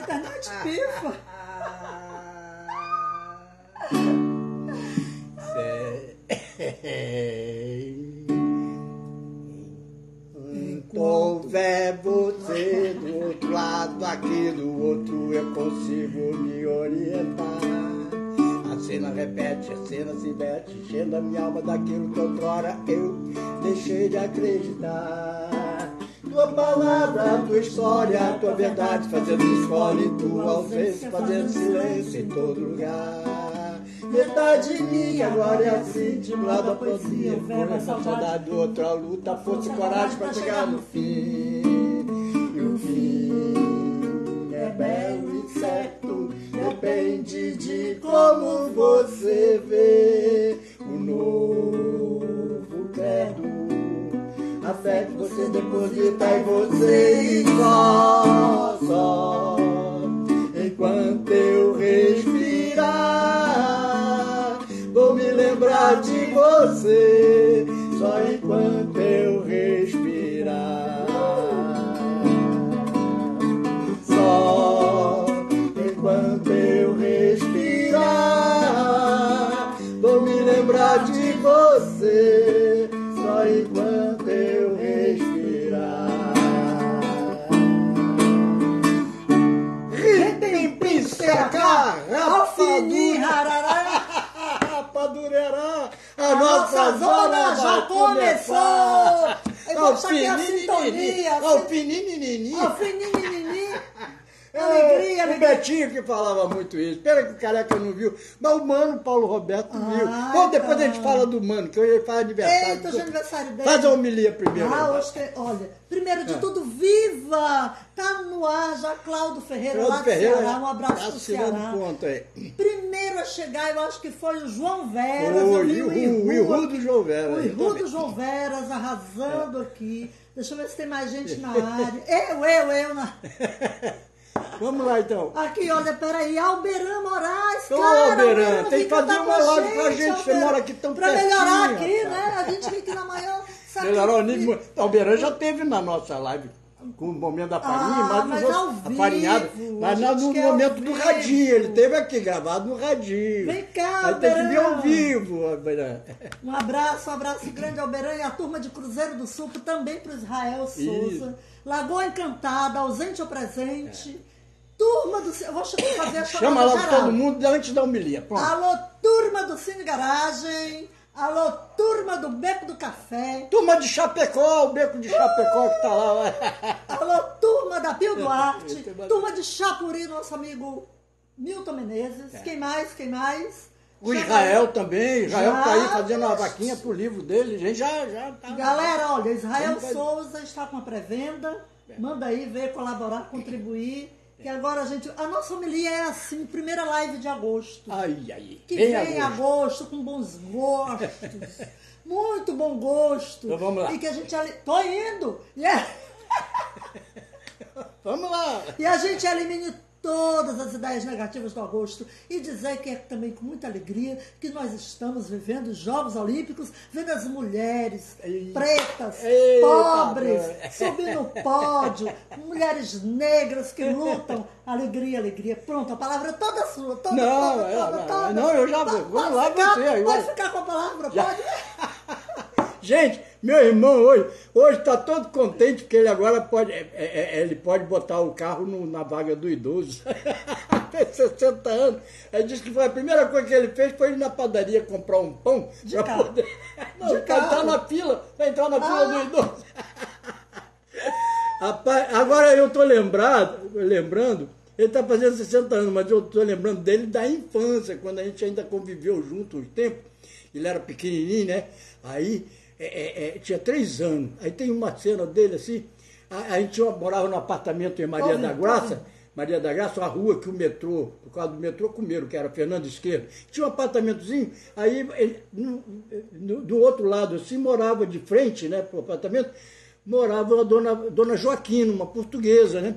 Internet pifa. Houver você do outro lado, aqui do outro eu consigo me orientar. A cena repete, a cena se mete, enchendo a minha alma daquilo que outrora eu deixei de acreditar. Tua palavra, tua história, tua verdade, fazendo escola tua ausência, fazendo silêncio em todo lugar. Metade minha, é assim, de um lado a poesia, verbo, a saudade do outro, a luta, força e coragem para chegar no fim. E o fim é belo e certo, depende de como você vê o novo fé que você deposita e só, só, enquanto eu respirar, vou me lembrar de você, só enquanto eu respirar. Só enquanto eu respirar, vou me lembrar de você, Harará. Rapadurerá, A nossa zona já começou. Eu vou é a. Alegria, É, O alegria. Betinho que falava muito isso. Pena que o careca não viu. Mas o Mano Paulo Roberto viu. Ah, Bom, depois a gente fala do Mano, que hoje ele faz aniversário. Eita, hoje é aniversário dele. Faz a homilia primeiro. Ah, hoje tem, olha, primeiro de tudo, viva! Tá no ar já Cláudio Ferreira, Cláudio lá do Ferreira, Ceará. Um abraço tá do Ceará. ponto aí. Primeiro a chegar, eu acho que foi o João Veras. Foi, o Ihu, o Ihu do João Veras, O Ihu do João Veras arrasando aqui. Deixa eu ver se tem mais gente na área. Eu, eu, eu. Na... Vamos lá então. Aqui, olha, peraí, Alberan Moraes, Ô, cara. Alberan, Alberan, tem que fazer uma live com a gente, você Alberan. mora aqui tão Pra melhorar pertinho, aqui, rapaz. né? A gente fica na maior Melhorou o nível. Alberan já teve na nossa live com o momento da farinha, Ah, mas, mas não ao a farinhada. vivo, Mas no ao momento do vivo. radinho, ele teve aqui gravado no radinho. Vem cá, Aí que vir ao Alberan. vivo, Alberan. Um abraço, um abraço grande ao Beran e a turma de Cruzeiro do Sul, também para o Israel Souza. Lagoa Encantada, ausente ou presente. Turma do Cine. Eu vou fazer a Chama lá geral. todo mundo antes da homilia. Pronto. Alô, turma do Cine Garagem. Alô, turma do Beco do Café. Turma de Chapecó, o beco de Chapecó que tá lá. Alô, turma da Pio Duarte. Turma- de Chapuri, nosso amigo Milton Menezes. Quem mais? Quem mais? É. O Israel também. Israel Já, tá aí fazendo uma vaquinha pro livro dele. A gente já, já tá. Galera, olha, Israel. Souza está com a pré-venda. Manda aí, ver, colaborar, contribuir. Que agora a gente. A nossa homilia é assim, primeira live de agosto. Ai, ai. Que vem em agosto. agosto com bons gostos. muito bom gosto. Então vamos lá. E que a gente. Tô indo! A, Vamos lá. e a gente elimine todas as ideias negativas do agosto e dizer que é também com muita alegria que nós estamos vivendo os Jogos Olímpicos, vendo as mulheres pretas, Eita, pobres, subindo o pódio, mulheres negras que lutam. Alegria, alegria. Pronto, a palavra é toda sua. Toda, Não, toda, é, toda, não, toda. não, eu já vou. Vamos lá, ficar, você aí, Pode ficar com a palavra, Já. pode. Gente, meu irmão hoje hoje está todo contente porque ele agora pode é, é, é, ele pode botar o carro no- na vaga do idoso. Tem 60 anos. Ele disse que foi a primeira coisa que ele fez foi ir na padaria comprar um pão De para poder De não, entrar carro. na fila, para entrar na fila Ah. do idoso. Rapaz, agora eu estou lembrado, lembrando, ele está fazendo 60 anos, mas eu estou lembrando dele da infância, quando a gente ainda conviveu junto uns tempos. Ele era pequenininho, né? Aí é, é, é, tinha três anos. Aí tem uma cena dele assim. A, a gente morava no apartamento em Maria Ouvindo, da tô Graça. ouvindo. Maria da Graça, uma rua que o metrô, por causa do metrô comeram, que era Fernando Esquerdo. Tinha um apartamentozinho, aí ele, no, no- do outro lado assim, morava de frente, né, pro apartamento, morava a dona, dona Joaquina, uma portuguesa, né?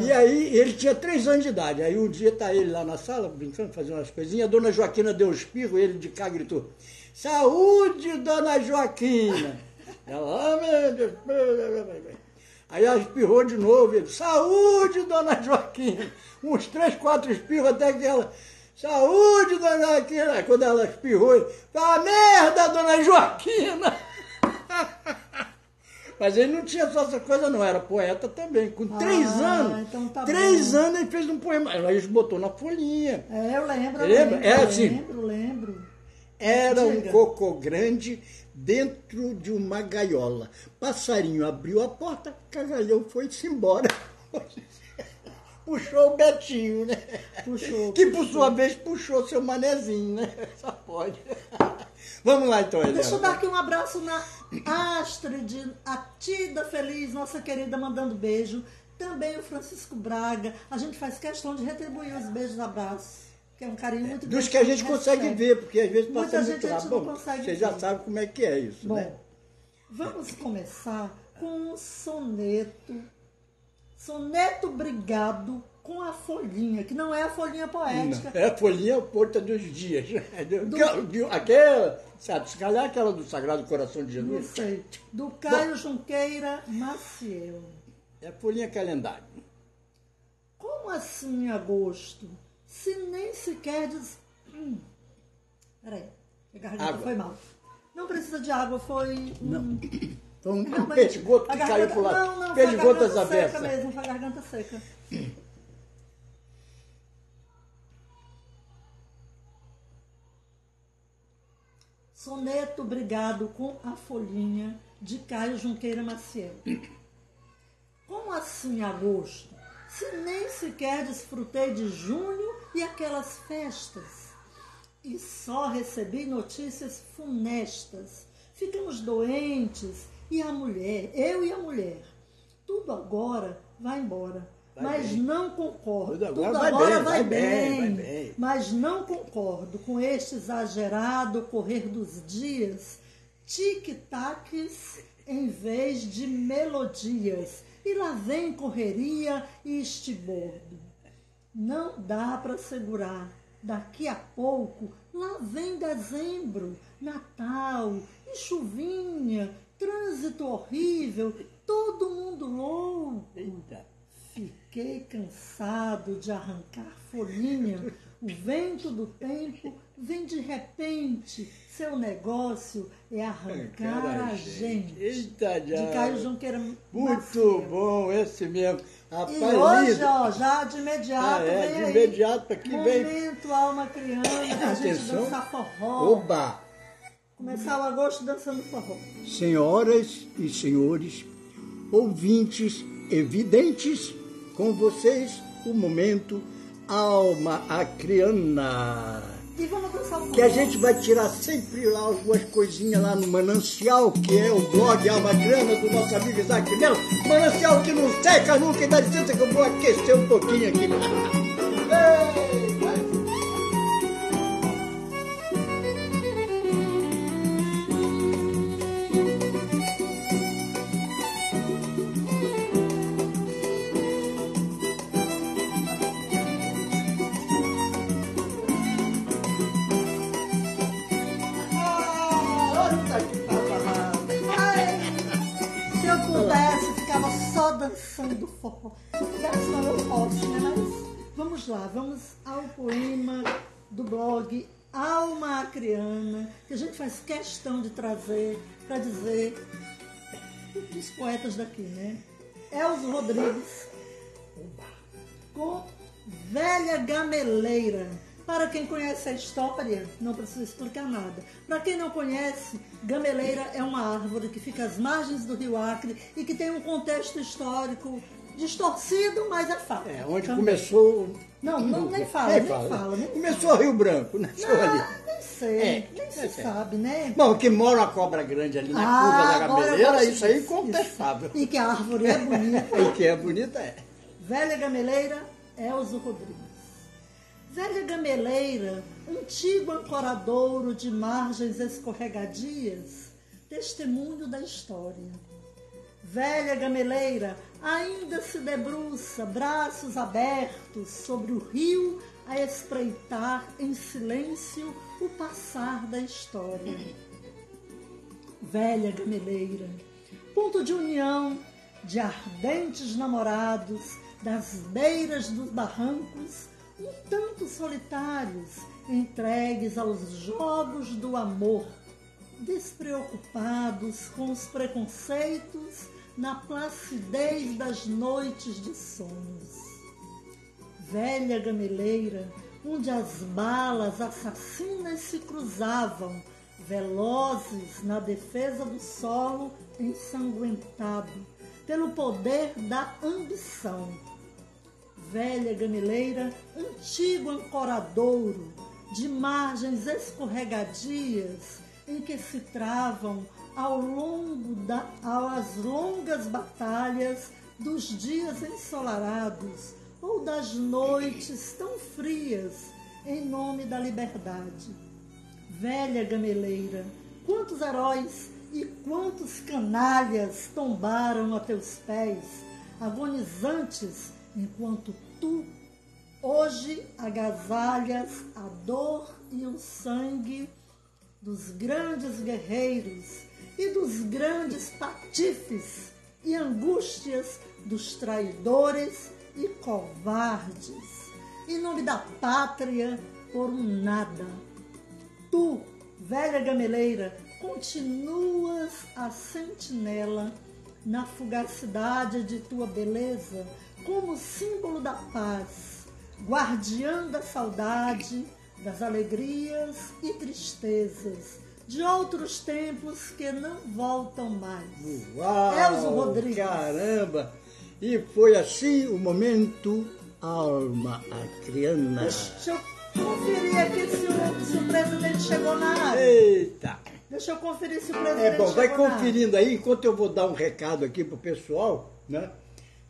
E aí ele tinha três anos de idade. Aí um dia tá ele lá na sala, brincando, fazendo umas coisinhas, a dona Joaquina deu um espirro, ele de cá gritou, saúde, dona Joaquina! Ela, ah, meu Deus. Aí ela espirrou de novo, ele, saúde, dona Joaquina! Uns três, quatro espirros até que ela, saúde, dona Joaquina! Aí quando ela espirrou, ele, a merda, dona Joaquina! Mas ele não tinha só essa coisa, não, era poeta também. Com três Ah, anos, então tá três anos ele fez um poema. Aí ele botou na folhinha. É, eu lembro, eu Lembra? lembro. É assim. Lembro, lembro. Era um cocô grande dentro de uma gaiola. Passarinho abriu a porta, cagalhão foi-se embora. Puxou o Betinho, né? Puxou, Que por sua vez puxou seu manezinho, né? Só pode. Vamos lá então, Helena. Deixa eu dar aqui um abraço na Astrid, a Tida Feliz, nossa querida, mandando beijo. Também o Francisco Braga. A gente faz questão de retribuir os beijos e abraços, é um carinho muito grande. Dos que a gente consegue recebe. ver, porque às vezes Muita passa gente muito rápido. não Bom, Você já ver. sabe como é que é isso, Bom, né? vamos começar com um soneto. Soneto brigado com a folhinha, que não é a folhinha poética. É a folhinha porta dos dias. Do... Aquela, sabe, se calhar aquela do Sagrado Coração de Não Jesus. sei. Do Caio Junqueira Maciel. É a folhinha calendário. Como assim agosto? Se nem sequer diz. Hum. Peraí, a garganta foi mal. Não precisa de água, foi. Não. Então, um Realmente, peixe-goto a que garganta- caiu pro lado. Não, não, foi a garganta seca abertas. mesmo, foi a garganta seca. Soneto Brigado com a Folhinha, de Caio Junqueira Maciel. Como assim agosto? Se nem sequer desfrutei de junho e aquelas festas. E só recebi notícias funestas. Ficamos doentes e a mulher, eu e a mulher. Tudo agora vai embora. Vai mas bem. não concordo. Tudo agora Tudo vai agora bem, vai vai bem, bem. vai bem. Mas não concordo com este exagerado correr dos dias, tic-tacs em vez de melodias. E lá vem correria e estibordo. Não dá para segurar. Daqui a pouco, lá vem dezembro, Natal e chuvinha, trânsito horrível, todo mundo louco. Eita. Fiquei cansado de arrancar folhinha. O vento do tempo vem de repente. Seu negócio é arrancar Cara, a gente. Eita, De já. Caio Junqueira. Muito bom, esse mesmo. E Rapaz, hoje, lindo. ó, já de imediato, Ah, é, de aí. imediato aqui vem. Momento alma criança, a gente Atenção. dançar forró. Oba! Começar o agosto dançando forró. Senhoras e senhores, ouvintes evidentes, com vocês o momento Alma Acriana. E vamos dançar forró. Que a gente vai tirar sempre lá algumas coisinhas lá no Manancial, que é o blog Alma Acriana do nosso amigo Isaac Melo. Manancial que não seca nunca, e dá licença que eu vou aquecer um pouquinho aqui. Ei, questão de trazer para dizer dos poetas daqui, né? Elzo Rodrigues, com Velha Gameleira. Para quem conhece a história, não precisa explicar nada. Para quem não conhece, gameleira é uma árvore que fica às margens do rio Acre e que tem um contexto histórico distorcido, mas é fato. É, onde Também. começou. Não, não, nem fala, nem fala, nem Começou Rio Branco, nasceu ali. Ah, nem sei, É, nem se é certo. sabe, né? Bom, que mora uma cobra grande ali na Ah, curva da gameleira, isso aí é incontestável. E que a árvore é bonita. E que é bonita é. Velha Gameleira, Elzo Rodrigues. Velha Gameleira, antigo ancoradouro de margens escorregadias, testemunho da história. Velha Gameleira ainda se debruça, braços abertos, sobre o rio a espreitar em silêncio o passar da história. Velha gameleira, ponto de união de ardentes namorados das beiras dos barrancos, um tanto solitários, entregues aos jogos do amor, despreocupados com os preconceitos na placidez das noites de sonhos. Velha gameleira, onde as balas assassinas se cruzavam, velozes na defesa do solo ensanguentado, pelo poder da ambição. Velha gameleira, antigo ancoradouro, de margens escorregadias, em que se travam ao longo das as longas batalhas dos dias ensolarados ou das noites tão frias em nome da liberdade. Velha gameleira, quantos heróis e quantos canalhas tombaram a teus pés, agonizantes, enquanto tu hoje agasalhas a dor e o sangue dos grandes guerreiros e dos grandes patifes e angústias dos traidores e covardes, em nome da pátria por um nada. Tu, velha gameleira, continuas a sentinela na fugacidade de tua beleza como símbolo da paz, guardiã da saudade, das alegrias e tristezas de outros tempos que não voltam mais. Uau! Elzo Rodrigues. Caramba! E foi assim o momento alma acriana. Deixa eu conferir aqui se o, se o presidente chegou na área. Eita! Deixa eu conferir se o presidente É bom, vai conferindo aí, enquanto eu vou dar um recado aqui pro pessoal, né?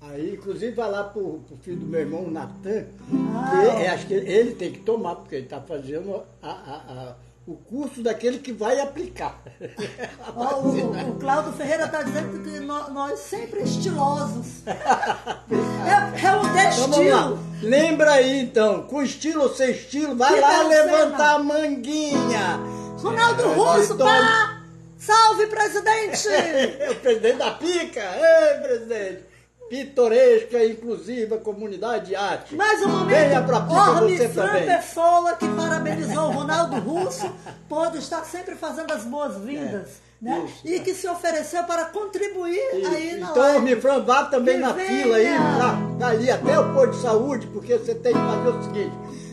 Aí, inclusive, vai lá pro, pro filho do meu irmão, Natan, ah, que é, acho que ele tem que tomar, porque ele está fazendo a, a, a o curso daquele que vai aplicar. Oh, o, o Cláudio Ferreira está dizendo que nós, sempre estilosos. é, é o destino. Então, Lembra aí então, com estilo ou sem estilo, vai que lá levantar a manguinha. Ronaldo é, Russo, pá! Salve, presidente! o presidente da pica! Ei, presidente! Pitoresca e inclusiva comunidade de arte. Mais um momento, Venha pra. Pessoa que parabenizou o Ronaldo Russo, pode estar sempre fazendo as boas-vindas. É. Né? E que se ofereceu para contribuir isso. aí na Então, me Fran, vá também que na venha. fila aí, pra, ali até o posto de saúde, porque você tem que fazer o seguinte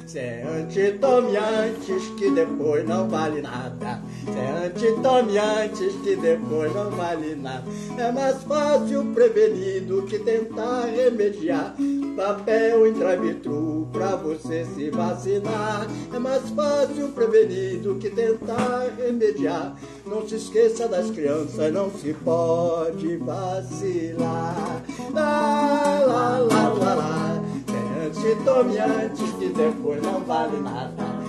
se é antes, tome antes, que depois não vale nada. Se é antes, tome antes, que depois não vale nada. É mais fácil prevenir do que tentar remediar. Papel em drive-thru pra você se vacinar. É mais fácil prevenir do que tentar remediar. Não se esqueça das crianças, não se pode vacilar. Lá, lá, lá, lá, lá antes, tome antes, que depois não vale nada.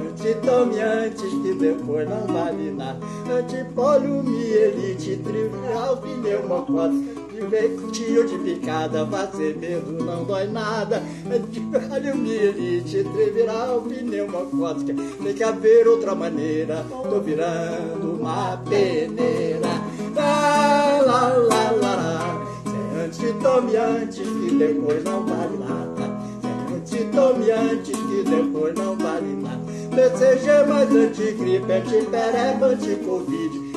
Antes, tome antes, que depois não vale nada. Antipoliomielite, trivial, pneumocose. Veitinho de picada, fazer medo não dói nada. Antipoliomielite, trivial, pneumocose. Tem que haver outra maneira, tô virando uma peneira. Lá, lá, lá, lá, lá. Tome antes, que depois não vale nada tome antes que depois não vale nada. BCG mais antigripe, antipereba, anticovid.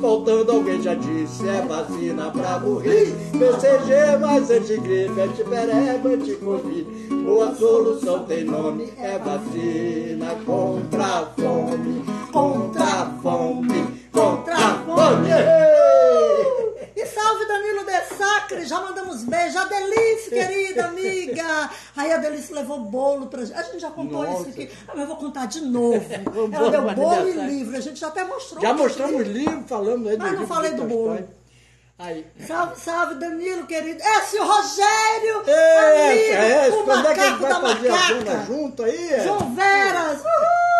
Faltando alguém já disse, é vacina pra morrer. BCG mais antigripe, antipereba, anticovid. Boa solução tem nome, é vacina contra a fome, contra a fome, contra a fome. Salve Danilo de Sacre, já mandamos beijo. A Delice, querida amiga. Aí a Delice levou bolo pra gente. A gente já contou Nossa. isso aqui, mas eu vou contar de novo. Ela deu bolo e livro, a gente já até mostrou. Já mostramos livro falando aí do Mas não falei do bolo. Aí. Salve, salve, Danilo, querido. É, seu Rogério! É, amigo, é, o macaco é gente vai da fazer macaca. junto aí? É? João Veras! Uhul!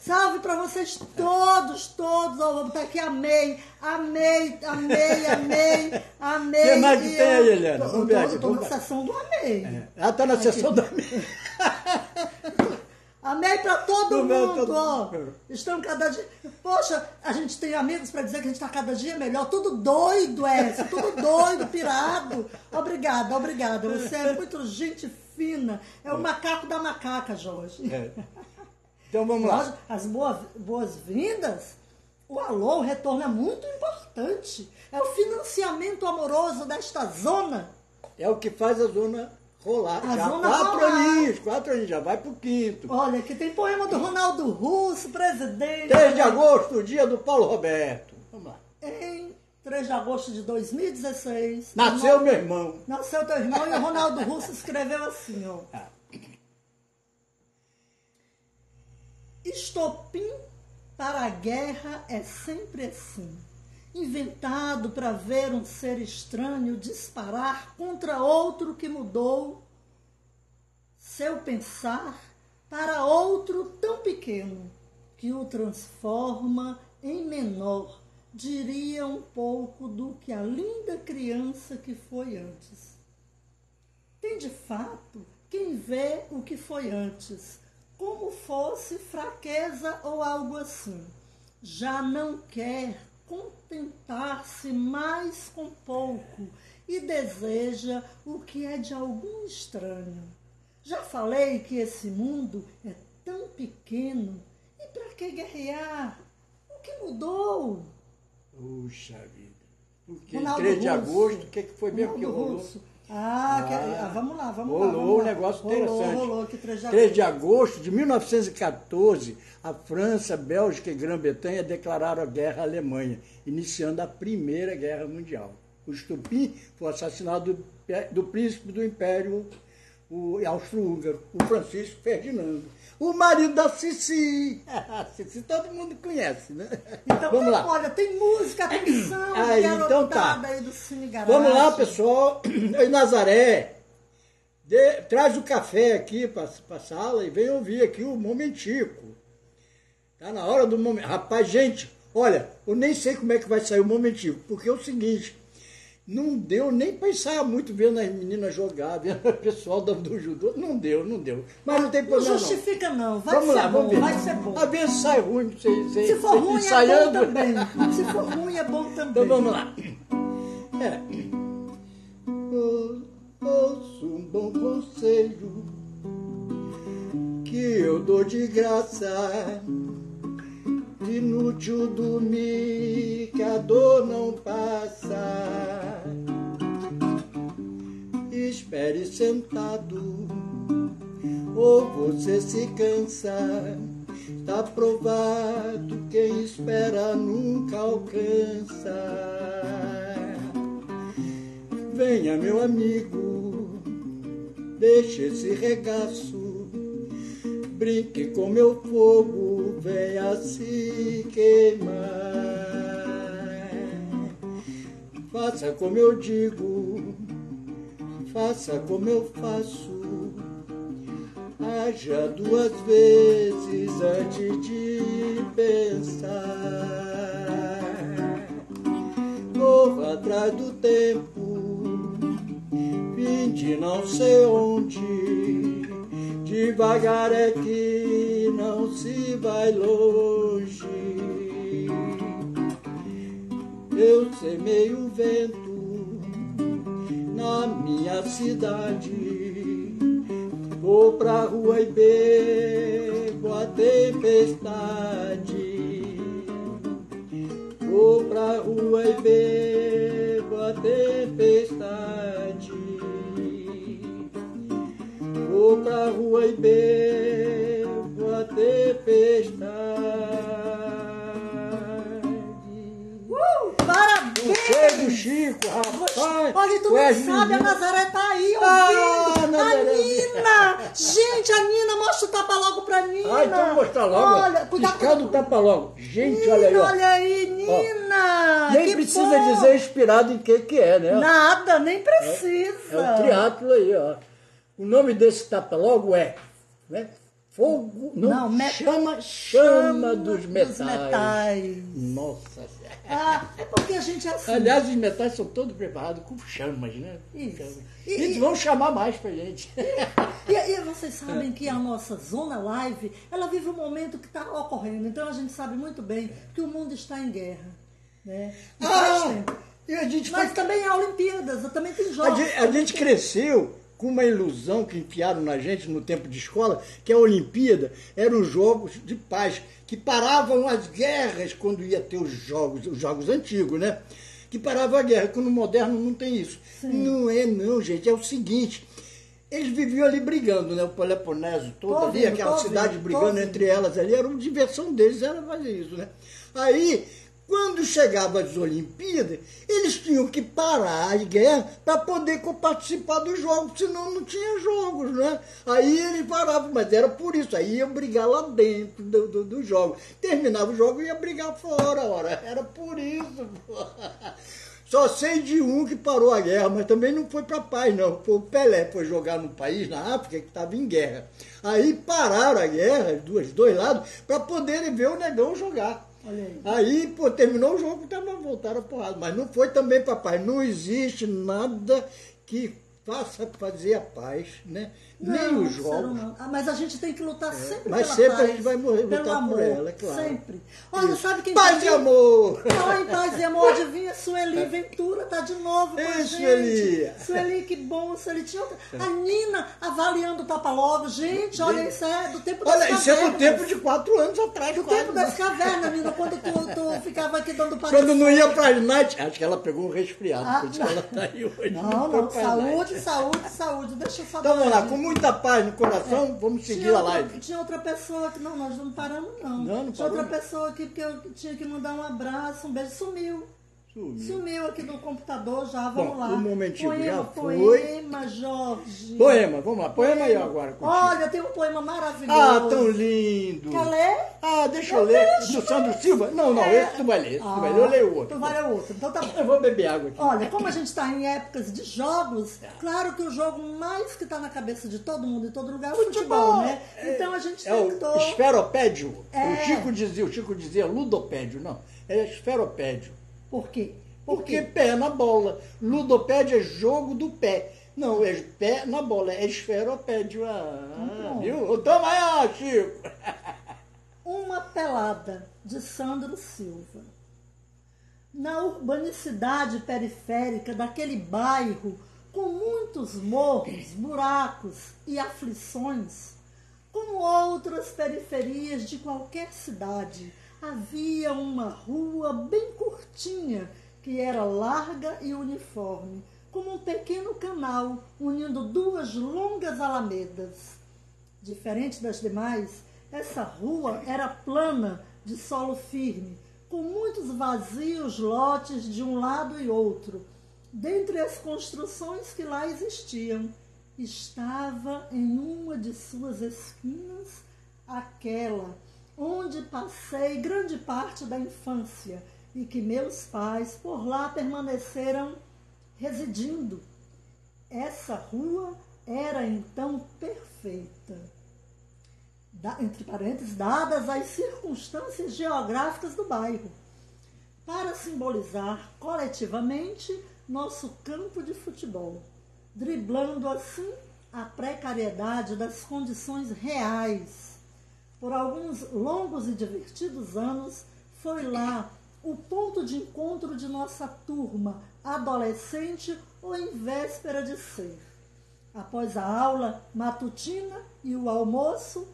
Salve pra vocês todos, todos. Ó, vou botar aqui, amei, amei, amei, amei, amei. O que mais que tem aí, Helena? Vamos ver aqui. Eu tô na sessão do amei. É. Ah, tá na aqui. sessão do amei. amei pra todo do mundo, ó. Estão cada dia... Poxa, a gente tem amigos para dizer que a gente está cada dia melhor. Tudo doido, Écio. Tudo doido, pirado. Obrigada, obrigada. Você é muito gente fina. É o macaco da macaca, Jorge. É. Então vamos lá. As boas-vindas, o alô, o retorno é muito importante. É o financiamento amoroso desta zona. É o que faz a zona rolar. A já zona quatro rolar. aninhos, quatro aninhos, já vai pro quinto. Olha, aqui tem poema do Ronaldo Russo, presidente. 3 de agosto, dia do Paulo Roberto. Vamos lá. Em 3 de agosto de 2016. Nasceu meu irmão. Nasceu teu irmão e o Ronaldo Russo escreveu assim, ó. Ah, Estopim para a guerra é sempre assim. Inventado para ver um ser estranho disparar contra outro que mudou seu pensar para outro tão pequeno que o transforma em menor, diria um pouco do que a linda criança que foi antes. Tem de fato quem vê o que foi antes, como fosse fraqueza ou algo assim. Já não quer contentar-se mais com pouco e deseja o que é de algum estranho. Já falei que esse mundo é tão pequeno e para que guerrear? O que mudou? Puxa vida. Porque Ronaldo 3 de Russo. agosto, o que, que foi mesmo que Ronaldo rolou? Russo. Ah, Ah, ah, vamos lá, vamos lá. rolou um negócio rolou, interessante. Rolou, que 3 de 3 de agosto de 1914, a França, Bélgica e Grã-Bretanha declararam a guerra à Alemanha, iniciando a Primeira Guerra Mundial. O estupim foi o assassinato do, do príncipe do Império o austro-húngaro, o Francisco Ferdinando, o marido da Cici. Cici todo mundo conhece, né? Então, Vamos lá. olha, tem música, atenção, Aí, então tá. aí do Cine Garagem. Vamos lá, pessoal. Oi, Nazaré. Dê- traz o café aqui para a sala e vem ouvir aqui o momentico. Tá na hora do momento. Rapaz, gente, olha, eu nem sei como é que vai sair o momentico, porque é o seguinte. Não deu nem para ensaiar muito vendo as meninas jogar, vendo o pessoal do, do judô. Não deu, não deu. Mas não tem problema. não. justifica não, vai Vamos ser lá, bom, vamos ver. vai ser bom. Às vezes sai ruim, sem, Se for ruim é ensaiando. bom também. Se for ruim é bom também. Então vamos lá. É. Ou- Ouço um bom conselho que eu dou de graça. Inútil dormir que a dor não passa. Espere sentado ou você se cansa. Está provado quem espera nunca alcança. Venha, meu amigo, deixe esse regaço, brinque com meu fogo, venha se queimar. Faça como eu digo, faça como eu faço. Haja duas vezes antes de pensar. Corro atrás do tempo, vim de não sei onde. Devagar é que não se vai longe. Eu semei o vento na minha cidade. Vou pra rua e bebo a tempestade. Vou pra rua e bebo a tempestade. Vou pra rua e bebo tempestade. Uh, parabéns! Cheio do Chico, rapaz! Olha, tu não és sabe, a. Nazaré tá aí Ah, ouvindo. Nazaré. a Nina! Gente, a Nina, mostra o tapa logo pra Nina. Ah, então vou mostrar logo. Olha, cuidado Piscando o tapa logo. Gente, olha aí, ó. Olha aí, Nina! Nem que precisa bom. dizer inspirado em que que é, né? Nada, nem precisa. É o triatlo aí, ó. O nome desse tapa logo é, né? Fogo, não, Não, me- chama, chama dos metais. metais. Nossa Senhora. Ah, é porque a gente é assim. Aliás, os metais são todos preparados com chamas, né? Isso. E- Eles e- vão chamar mais pra gente. E, e vocês sabem que a nossa zona live, ela vive um momento que está ocorrendo. Então a gente sabe muito bem que o mundo está em guerra. Né? Ah, e a gente Mas foi- também há Olimpíadas, também tem A jogos. gente, a gente cresceu com uma ilusão que enfiaram na gente no tempo de escola, que a Olimpíada eram os jogos de paz, que paravam as guerras quando ia ter os jogos, os jogos antigos, né? Que paravam a guerra, que no moderno não tem isso. Não é não, gente, é o seguinte. Eles viviam ali brigando, né? O Peloponeso todo Tô ali, ouvindo, aquela cidade tô brigando entre elas ali, era uma diversão deles, era fazer isso, né? Aí, quando chegava as Olimpíadas, eles tinham que parar a guerra para poder participar dos jogos, senão não tinha jogos, né? Aí eles paravam, mas era por isso, aí iam brigar lá dentro do, do, do jogo. Terminava o jogo e ia brigar fora, ora, era por isso. Só sei de um que parou a guerra, mas também não foi para paz, não. Foi o Pelé, foi jogar num país na África que estava em guerra. Aí pararam a guerra, os dois, dois lados, para poderem ver o negão jogar. Aí. Aí, pô, terminou o jogo, tava, voltaram a porrada. Mas não foi também para paz. Não existe nada que faça fazer a paz, né? Nem Não, os ser jogos. Ah, mas a gente tem que lutar sempre mas pela sempre a paz, gente vai morrer- lutar por amor, ela, é claro. Sempre. Olha, Isso. sabe quem Paz tá e amor! Falar em paz e amor, adivinha? Sueli Ventura tá de novo com a Ei, gente. Sueli. Sueli, que bom. Sueli tinha outra... A Nina avaliando o Tapa Logo. Gente, olha, isso é do tempo das Olha, isso é do cavernas. tempo de quatro anos atrás, Do tempo né? das cavernas, Nina, quando tu, tu ficava aqui dando Quando parecer. não ia pra night, acho que ela pegou um resfriado, Ah, por isso não. que ela tá aí hoje. Não, não, saúde. Saúde, saúde. Deixa eu só Então vamos lá, com muita paz no coração, vamos seguir tinha a outra, live. Tinha outra pessoa que. Não, nós não paramos, não. Não, não tinha parou, outra pessoa aqui porque eu tinha que mandar um abraço, um beijo. Sumiu. Sumiu. Sumiu aqui do computador já, vamos Bom, lá. um momentinho, poema, já foi. Poema, Jorge. Poema, vamos lá, poema aí agora. contigo. Olha, tem um poema maravilhoso. Ah, tão lindo. Quer ler? Ah, deixa eu Eu ler. deixo, Do Sandro Silva? Não, não, É. esse tu vai ler, esse tu vai Ah, ler, eu leio o outro. Tu vai ler o outro. Então tá bom. Eu vou beber água aqui. Olha, como a gente está em épocas de jogos, claro que o jogo mais que está na cabeça de todo mundo em todo lugar é o futebol, Futebol. né? Então a gente É o tentou. esferopédio. É. O Chico dizia, o Chico dizia ludopédio, não. É esferopédio. Por quê? Por Porque quê? pé na bola. Ludopédio é jogo do pé. Não, é pé na bola, é esferopédio. Ah, Então. viu? Toma aí, ó, Chico. Uma pelada de Sandro Silva. Na urbanicidade periférica daquele bairro, com muitos morros, buracos e aflições, como outras periferias de qualquer cidade, havia uma rua bem curtinha que era larga e uniforme, como um pequeno canal unindo duas longas alamedas. Diferente das demais, essa rua era plana, de solo firme, com muitos vazios lotes de um lado e outro. Dentre as construções que lá existiam, estava em uma de suas esquinas aquela onde passei grande parte da infância e que meus pais por lá permaneceram residindo. Essa rua era então perfeita. Da- entre parênteses, dadas as circunstâncias geográficas do bairro, para simbolizar coletivamente nosso campo de futebol, driblando assim a precariedade das condições reais. Por alguns longos e divertidos anos, foi lá o ponto de encontro de nossa turma, adolescente ou em véspera de ser. Após a aula matutina e o almoço,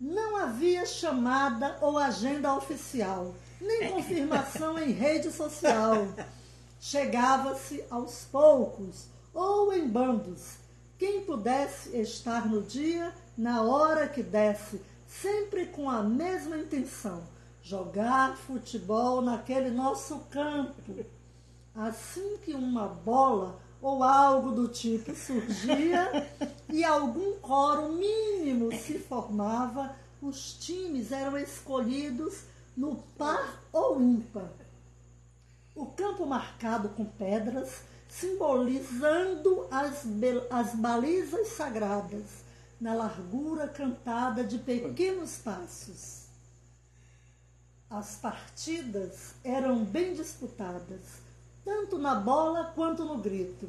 não havia chamada ou agenda oficial, nem confirmação em rede social. Chegava-se aos poucos ou em bandos. Quem pudesse estar no dia, na hora que desse, sempre com a mesma intenção: jogar futebol naquele nosso campo. Assim que uma bola ou algo do tipo surgia e algum coro mínimo se formava, os times eram escolhidos no par ou ímpar. O campo marcado com pedras, simbolizando as, as balizas sagradas, na largura cantada de pequenos passos. As partidas eram bem disputadas, tanto na bola quanto no grito.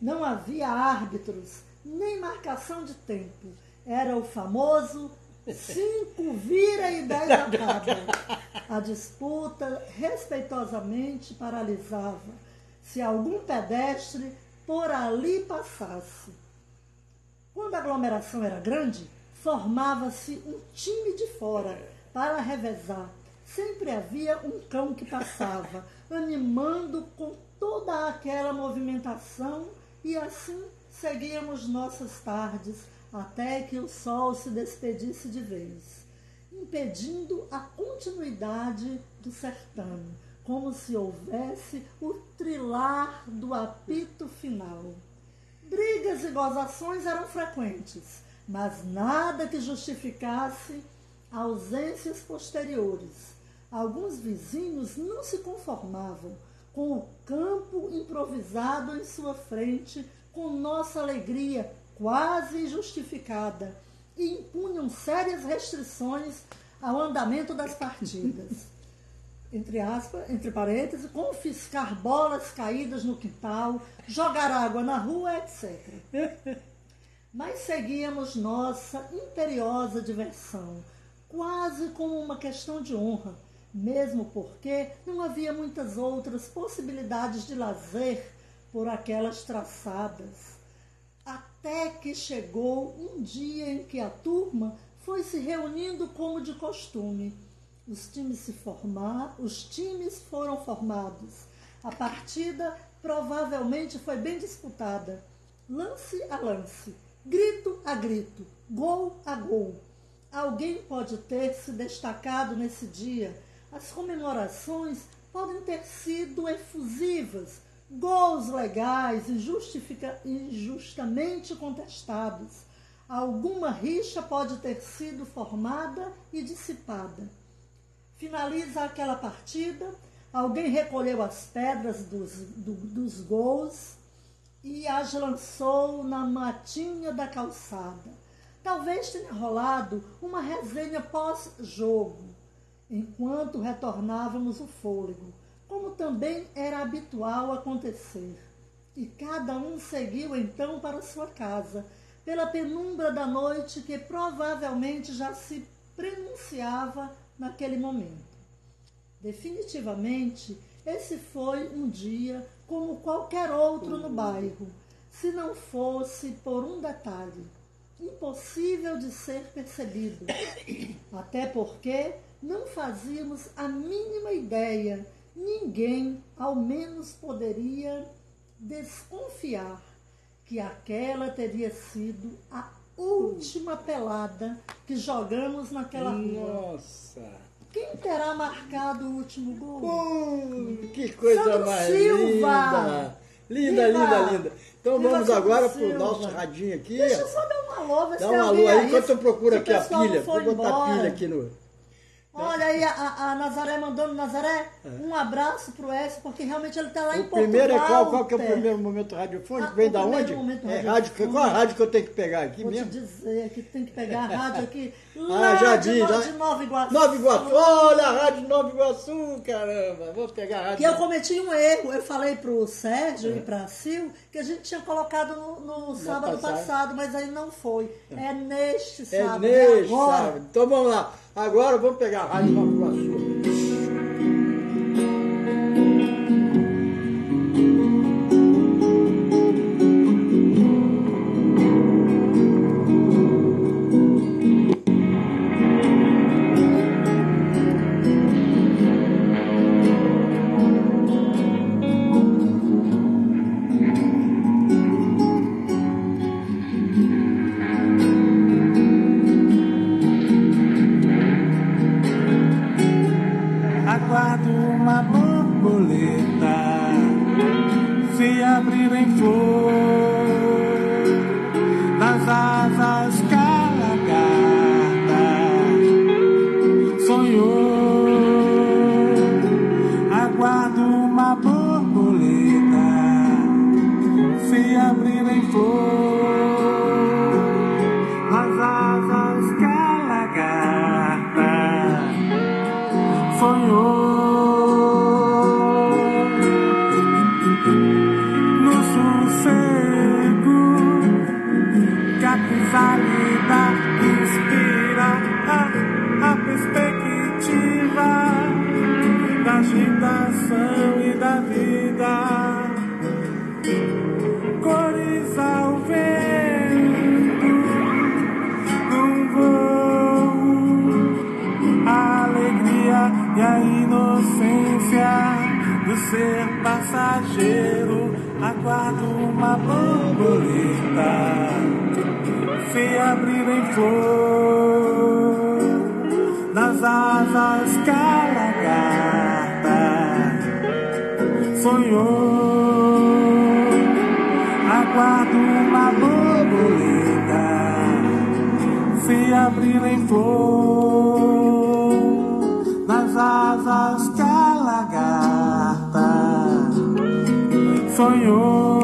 Não havia árbitros, nem marcação de tempo. Era o famoso cinco vira e dez acaba. A disputa respeitosamente paralisava se algum pedestre por ali passasse. Quando a aglomeração era grande, formava-se um time de fora para revezar. Sempre havia um cão que passava, animando com toda aquela movimentação, e assim seguíamos nossas tardes até que o sol se despedisse de vez, impedindo a continuidade do certame, como se houvesse o trilar do apito final. Brigas e gozações eram frequentes, mas nada que justificasse ausências posteriores. Alguns vizinhos não se conformavam com o campo improvisado em sua frente, com nossa alegria quase injustificada, e impunham sérias restrições ao andamento das partidas. Entre aspas, entre parênteses, confiscar bolas caídas no quintal, jogar água na rua, etc. Mas seguíamos nossa imperiosa diversão, quase como uma questão de honra, mesmo porque não havia muitas outras possibilidades de lazer por aquelas traçadas. Até que chegou um dia em que a turma foi se reunindo como de costume. Os times se formar, os times foram formados. A partida provavelmente foi bem disputada. Lance a lance, grito a grito, gol a gol. Alguém pode ter se destacado nesse dia. As comemorações podem ter sido efusivas, gols legais injustamente contestados. Alguma rixa pode ter sido formada e dissipada. Finaliza aquela partida, alguém recolheu as pedras dos, do, dos gols e as lançou na matinha da calçada. Talvez tenha rolado uma resenha pós-jogo, enquanto retornávamos o fôlego, como também era habitual acontecer. E cada um seguiu então para sua casa, pela penumbra da noite que provavelmente já se prenunciava naquele momento. Definitivamente, esse foi um dia como qualquer outro no bairro, se não fosse por um detalhe impossível de ser percebido, até porque não fazíamos a mínima ideia, ninguém ao menos poderia desconfiar que aquela teria sido a última pelada que jogamos naquela rua. Nossa! Quem terá marcado o último gol? Que coisa Sandro mais Silva! linda! Linda, linda, linda. Então Viva vamos Sandro agora pro Silva! nosso radinho aqui. Deixa eu só dar um alô, ver Dá um alô aí enquanto eu procuro aqui a pilha. Vou botar a pilha aqui no. Olha aí a, a- Nazaré mandando, Nazaré, um abraço pro S, porque realmente ele tá lá em É. O Portugal. primeiro é qual? Qual que é o primeiro momento radiofônico? Ah, Vem da onde? momento é, rádio, qual a rádio que eu tenho que pegar aqui Vou mesmo? te dizer que tem que pegar a rádio aqui Ah, lá já de, Nova Iguaçu. Nova Iguaçu, olha a rádio Nova Iguaçu, caramba. Vou pegar a rádio. Que eu cometi um erro. Eu falei pro Sérgio É. e pra Sil que a gente tinha colocado no, no sábado passado. passado, mas aí não foi. É, neste É sábado. é neste agora. sábado. Então vamos lá. Agora vamos pegar a rádio Nova Iguaçu. Aguardo uma borboleta se abrir em flor nas asas que a lagarta sonhou.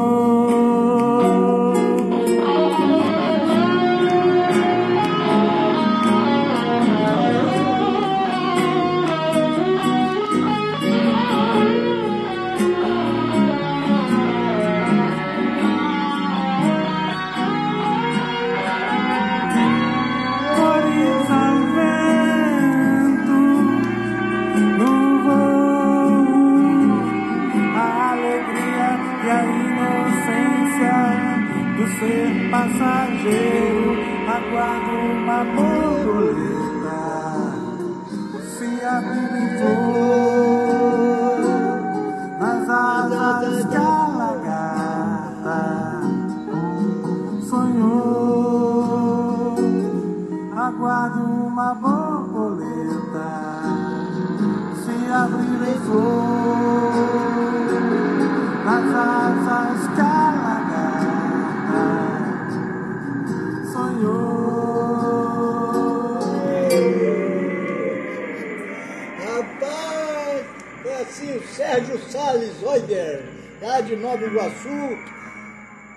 Borboleta se abrir em flor nas asas que a sonhou. Rapaz, é assim o Sérgio Salles Oider, lá de Nova Iguaçu,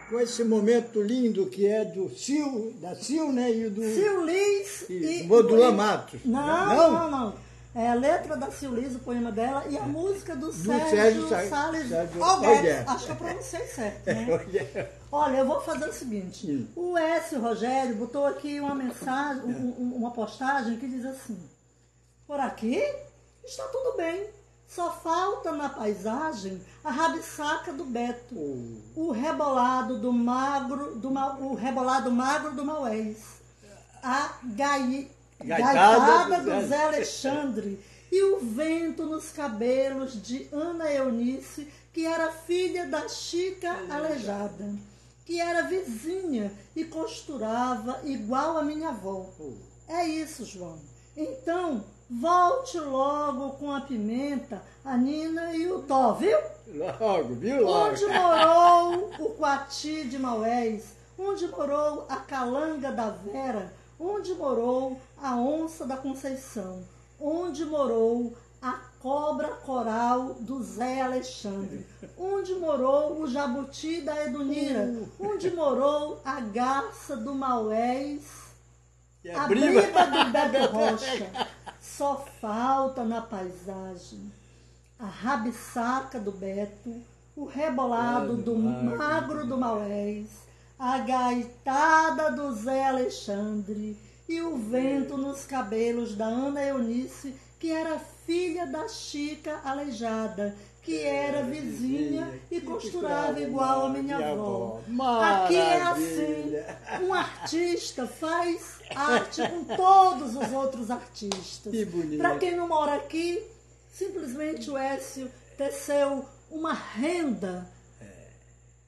com esse momento lindo que é do Sil, da Sil, né? E do. Sil Liz e e. Modulan Matos. Não, Não? não, não. É a letra da Sil o poema dela, e a música do, Sérgio Sérgio, Sa- Salles Sérgio Alberto. Acho que eu pronunciei certo, né? Olha, Olha, eu vou fazer o seguinte. Hum. O S. Rogério botou aqui uma mensagem, um- um- uma postagem que diz assim: Por aqui está tudo bem. Só falta na paisagem a rabisaca do Beto, o rebolado do magro, do ma- o rebolado magro do Maués, a gai, Gaitada do do Zé- Alexandre e o vento nos cabelos de Ana Eunice, que era filha da Chica Aleijada, que era vizinha e costurava igual a minha avó. É isso, João. Então, volte logo com a pimenta, a Nina e o Tó, viu? logo, viu? Logo. Onde morou o Coati de Maués? Onde morou a Calanga da Vera? Onde morou a Onça da Conceição? Onde morou a Cobra Coral do Zé Alexandre? Onde morou o Jabuti da Edunira? Onde morou a Garça do Maués? A briga do Beto Rocha só falta na paisagem. A rabisaca do Beto, o rebolado do magro do Maués, a gaitada do Zé Alexandre e o vento nos cabelos da Ana Eunice, que era filha da Chica Aleijada, que era vizinha e costurava igual a minha avó. Aqui é assim. Um artista faz arte com todos os outros artistas. Que bonito. Para quem não mora aqui, simplesmente o Écio teceu uma renda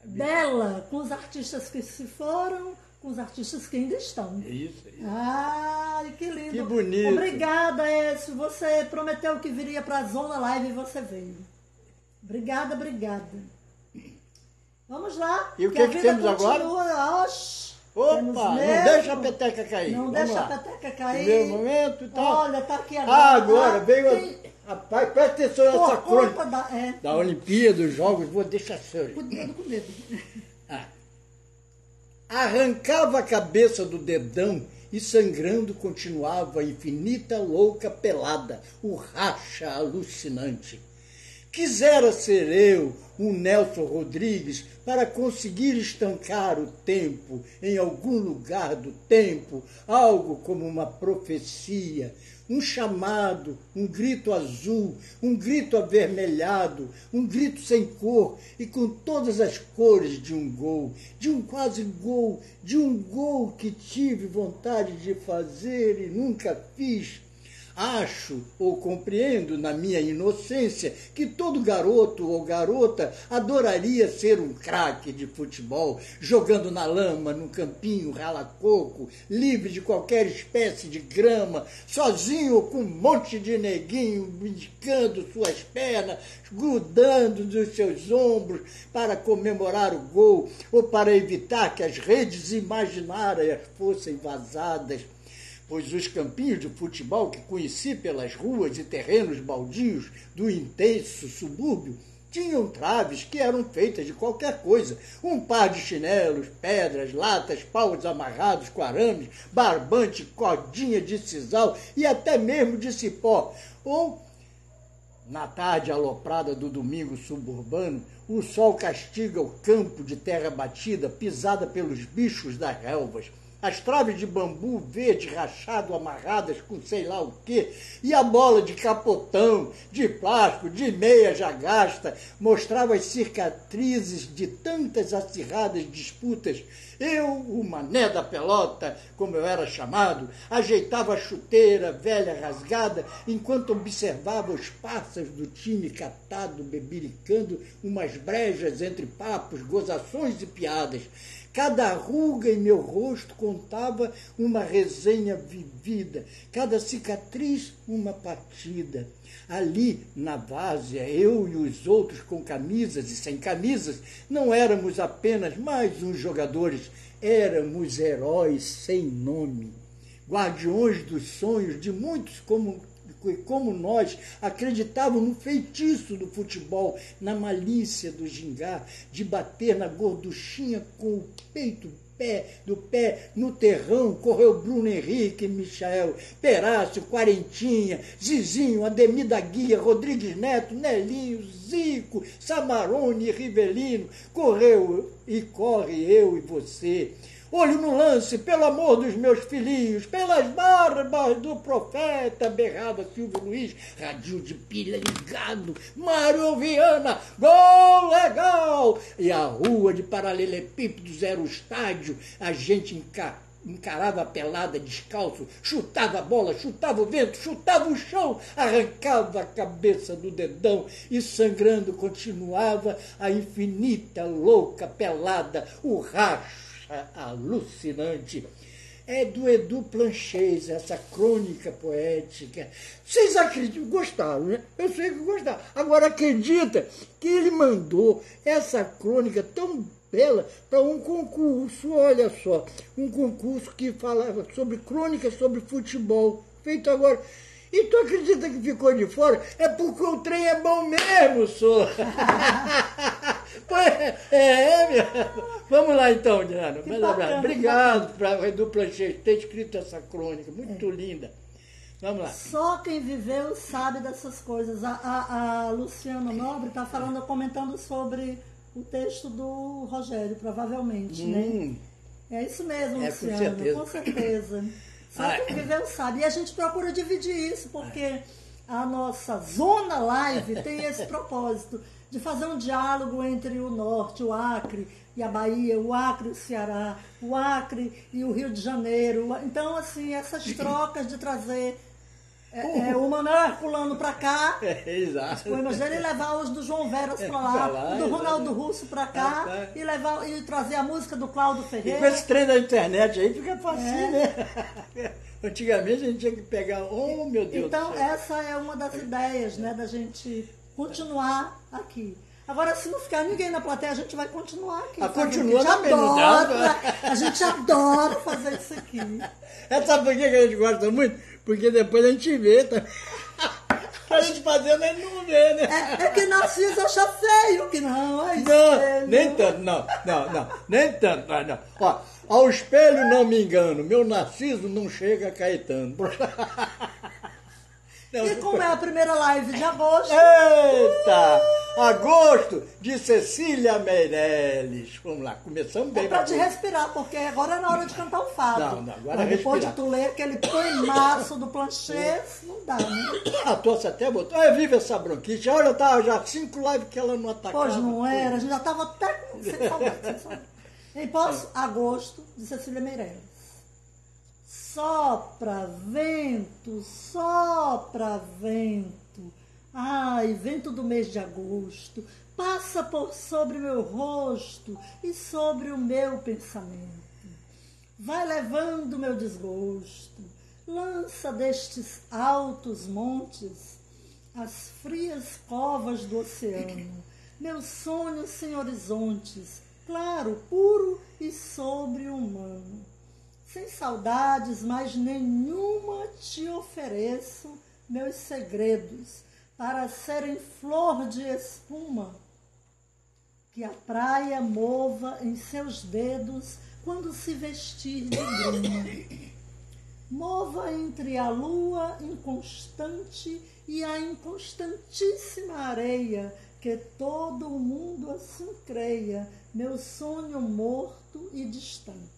bela com os artistas que se foram, com os artistas que ainda estão. É isso aí. Ai, que lindo. Que bonito. Obrigada, Écio. Você prometeu que viria para a Zona Live e você veio. Obrigada, obrigada. Vamos lá. E o que que vida temos agora? Oxe, Opa, temos não deixa a peteca cair. Não Vamos deixa lá. a peteca cair. Primeiro momento e tal. Olha, tá aqui agora. Ah, agora veio Tem- a... Rapaz, presta atenção nessa conta da... É, da Olimpíada, dos Jogos, vou deixar sério. cuidado com o dedo. Ah. arrancava a cabeça do dedão e sangrando continuava a infinita louca pelada, o racha alucinante. Quisera ser eu, um Nelson Rodrigues, para conseguir estancar o tempo em algum lugar do tempo, algo como uma profecia, um chamado, um grito azul, um grito avermelhado, um grito sem cor e com todas as cores de um gol, de um quase gol, de um gol que tive vontade de fazer e nunca fiz Acho ou compreendo na minha inocência que todo garoto ou garota adoraria ser um craque de futebol, jogando na lama, no campinho rala-coco, livre de qualquer espécie de grama, sozinho com um monte de neguinho indicando suas pernas, grudando nos seus ombros para comemorar o gol ou para evitar que as redes imaginárias fossem vazadas pois os campinhos de futebol que conheci pelas ruas e terrenos baldios do intenso subúrbio tinham traves que eram feitas de qualquer coisa. Um par de chinelos, pedras, latas, paus amarrados com arames, barbante, codinha de sisal e até mesmo de cipó. Ou, na tarde aloprada do domingo suburbano, o sol castiga o campo de terra batida, pisada pelos bichos das relvas as traves de bambu verde rachado amarradas com sei lá o quê, e a bola de capotão, de plástico, de meia já gasta, mostrava as cicatrizes de tantas acirradas disputas. Eu, o mané da pelota, como eu era chamado, ajeitava a chuteira velha rasgada, enquanto observava os pássaros do time catado, bebiricando umas brejas entre papos, gozações e piadas. Cada ruga em meu rosto contava uma resenha vivida, cada cicatriz uma partida. Ali, na várzea, eu e os outros com camisas e sem camisas, não éramos apenas mais uns jogadores, éramos heróis sem nome, guardiões dos sonhos de muitos como como nós acreditávamos no feitiço do futebol, na malícia do gingá, de bater na gorduchinha com o peito pé do pé no terrão, correu Bruno Henrique, Michael, Perácio, Quarentinha, Zizinho, Ademir da Guia, Rodrigues Neto, Nelinho, Zico, Samarone e Rivelino, correu e corre eu e você. Olho no lance, pelo amor dos meus filhinhos, pelas barbas do profeta, berrava Silvio Luiz, radinho de pilha ligado, Mário Viana, gol legal! E a rua de paralelepípedos era o estádio, a gente encarava a pelada descalço, chutava a bola, chutava o vento, chutava o chão, arrancava a cabeça do dedão e sangrando continuava a infinita louca pelada, o racho alucinante. É do Edu Planchês, essa crônica poética. Vocês acreditam? Gostaram, né? Eu sei que gostaram. Agora acredita que ele mandou essa crônica tão bela para um concurso, olha só, um concurso que falava sobre crônica sobre futebol, feito agora. E tu acredita que ficou de fora? É porque o trem é bom mesmo, só. é, é, minha. Vamos lá então, Diana. Obrigado para o Edu Planchete ter escrito essa crônica, muito é. linda. Vamos lá. Só quem viveu sabe dessas coisas. A, a, a Luciana Nobre está falando, comentando sobre o texto do Rogério, provavelmente, né? hum. né? É isso mesmo, é, Luciana, com certeza. Com certeza. Só ah, quem viveu sabe. E a gente procura dividir isso, porque a nossa zona live tem esse propósito de fazer um diálogo entre o norte, o Acre e a Bahia, o Acre e o Ceará, o Acre e o Rio de Janeiro. Então, assim, essas trocas de trazer é, é, o Manuel pulando para cá, é, exato. o poemas dele levar os do João Veras para lá, lá, do Ronaldo Russo para cá, ah, tá. e, levar, e trazer a música do Cláudio Ferreira. E com esse trem da internet aí fica fácil, é. né? Antigamente a gente tinha que pegar, oh meu Deus Então essa é uma das ideias, né, da gente continuar aqui. Agora, se não ficar ninguém na plateia, a gente vai continuar aqui. A ah, continua a gente adora, A gente adora fazer isso aqui. É, sabe por que a gente gosta muito? Porque depois a gente vê tá? A gente fazendo, a gente não vê, né? É, é que Narciso acha feio que não. Não, nem tanto, não, não, não, nem tanto, não. Ó, Ao espelho não me engano, meu narciso não chega a Caetano. Não, E como é a primeira live de agosto, Eita! Agosto de Cecília Meirelles. Vamos lá, começamos bem. é pra te agosto. respirar, porque agora é na hora de cantar o fado. Não, não, agora Mas depois respirar. de tu ler aquele poemaço do planchê, não dá, né? A tosse até botou. É, vive essa bronquite. Olha, eu tava já cinco lives que ela não atacava. Pois não era, a gente já estava até com sem saudade, sem saudade. Em posso, agosto, de Cecília Meirelles. Sopra vento, sopra vento, ai, vento do mês de agosto, passa por sobre meu rosto e sobre o meu pensamento. Vai levando meu desgosto, lança destes altos montes as frias covas do oceano, meus sonhos sem horizontes, claro, puro e sobre-humano. Sem saudades mais nenhuma te ofereço meus segredos para serem flor de espuma que a praia mova em seus dedos quando se vestir de bruma. Mova entre a lua inconstante e a inconstantíssima areia, que todo o mundo assim creia, meu sonho morto e distante.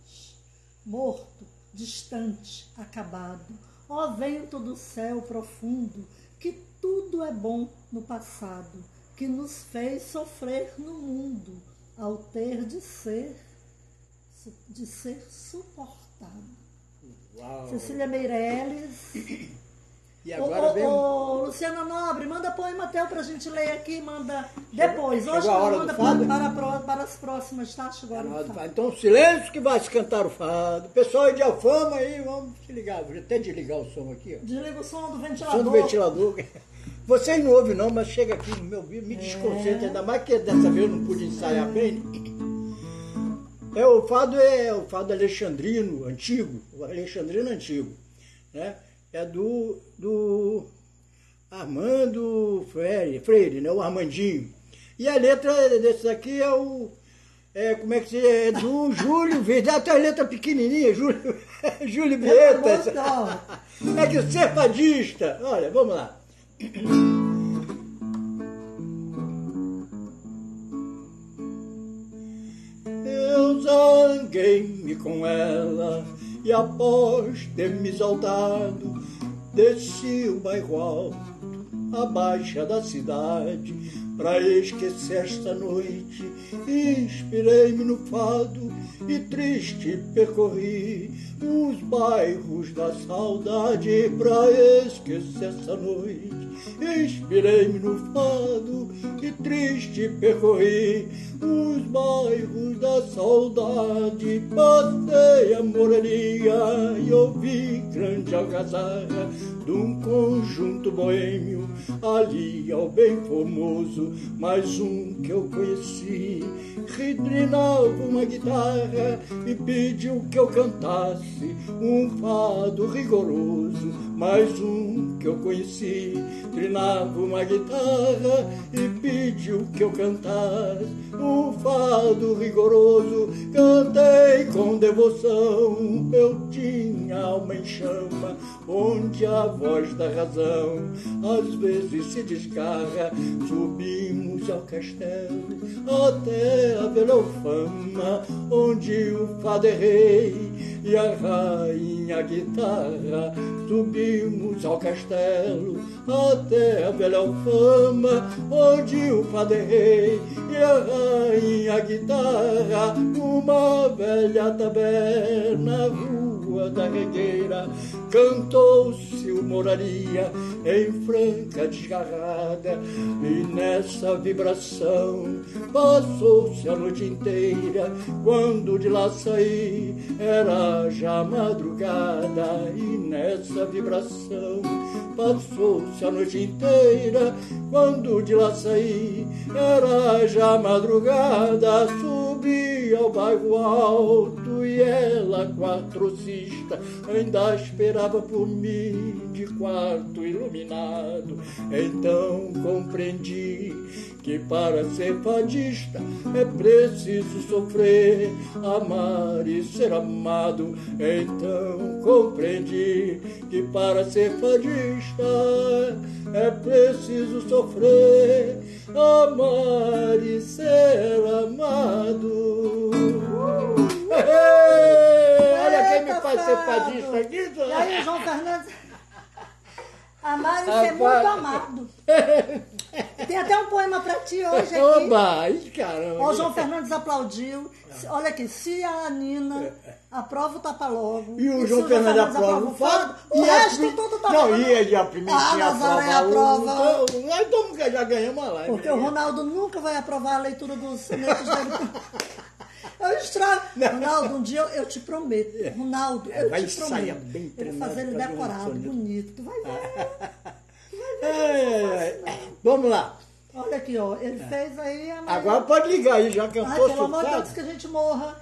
Morto, distante, acabado, ó vento do céu profundo, que tudo é bom no passado, que nos fez sofrer no mundo, ao ter de ser, de ser suportado. Uau. Cecília Meirelles. E agora ô, vem. ô, Luciana Nobre, manda poema teu pra gente ler aqui, manda depois. Chegou Hoje não hora manda para, para, para as próximas, tá? Chegou a hora do Fado. Então, silêncio que vai se cantar o fado. Pessoal aí de Alfama aí, vamos se ligar. Vou até desligar o som aqui, ó. Desliga o som do Som ventilador. do ventilador. Vocês não ouvem não, mas chega aqui no meu ouvido, me desconcentra, ainda mais que dessa vez eu não pude ensaiar bem. É, o fado é o fado alexandrino antigo, o alexandrino antigo, né? É do, do Armando Freire, Freire, né? O Armandinho. E a letra desse aqui é o é, como é que se é do Júlio Verde, até a letra pequenininha, Júlio, Júlio Vietas. É que o ser fadista. Olha, vamos lá. Eu zanguei-me com ela e após ter me exaltado, desci o bairro alto, a baixa da cidade, pra esquecer esta noite. Inspirei-me no fado e triste percorri os bairros da saudade pra esquecer essa noite. Inspirei-me no fado e triste percorri os bairros da saudade. Passei a moraria e ouvi grande algazarra um conjunto boêmio ali ao bem formoso. Mais um que eu conheci ridrinava uma guitarra e pediu que eu cantasse um fado rigoroso. Mais um que eu conheci trinava uma guitarra e pediu que eu cantasse um fado rigoroso. Cantei com devoção, eu tinha alma em chama, onde a voz da razão às vezes se descarga. Subimos ao castelo até a Belofama, onde o é rei e a rainha guitarra. Subimos ao castelo até a Belofama, onde o é rei e a rainha guitarra. Numa velha taberna, rua da regueira, cantou-se o moraria em franca desgarrada, e nessa vibração passou-se a noite inteira. Quando de lá saí, era já madrugada, e nessa vibração passou-se a noite inteira. Quando de lá saí, era já madrugada, subi ao bairro alto e ela, quatrocista, ainda esperava por mim. de quarto iluminado. Então compreendi que para ser fadista é preciso sofrer, amar e ser amado. Então compreendi que para ser fadista é preciso sofrer, amar e ser amado. Olha quem me faz ser fadista aqui. E aí, João Fernandes? Amar e ser muito amado. Tem até um poema pra ti hoje aqui. Oba, ai, caramba. Ó, o João Fernandes aplaudiu. Olha aqui, se a Nina aprova o tapa logo. E o João Fernandes aprova o fado, fato. o a resto Pri- tudo tá Não, falando. e ele a Pimentinha Ah, Nazaré aprova. aprova. o- Então, já ganhamos a live. Porque o Ronaldo nunca vai aprovar a leitura dos sonetos dele. Eu estrago. Ronaldo, um dia eu, eu te prometo. Ronaldo, É, eu vai te prometo. bem eu vou treinado fazer ele decorado, bonito. Tu vai ver. Ai, ai, ai. Vamos lá. Olha aqui, ó. Ele fez aí a Agora pode ligar aí, já Ai, cantou pelo amor de Deus, que a gente morra.